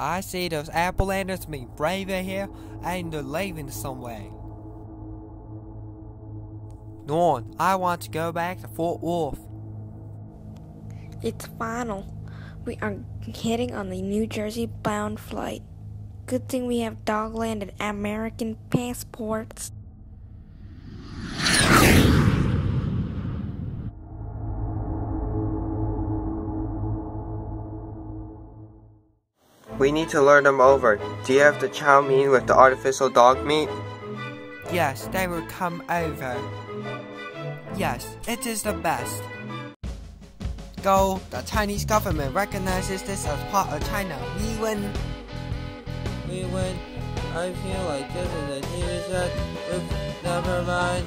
I see those Applelanders being braver here and they're leaving somewhere. Norn, I want to go back to Fort Worth. It's final. We are heading on the New Jersey bound flight. Good thing we have Dogland and American passports. We need to lure them over. Do you have the chow mein with the artificial dog meat? Yes, they will come over. Yes, it is the best. Go, the Chinese government recognizes this as part of China. We win. We win. I feel like this is a TV set. Oops, never mind.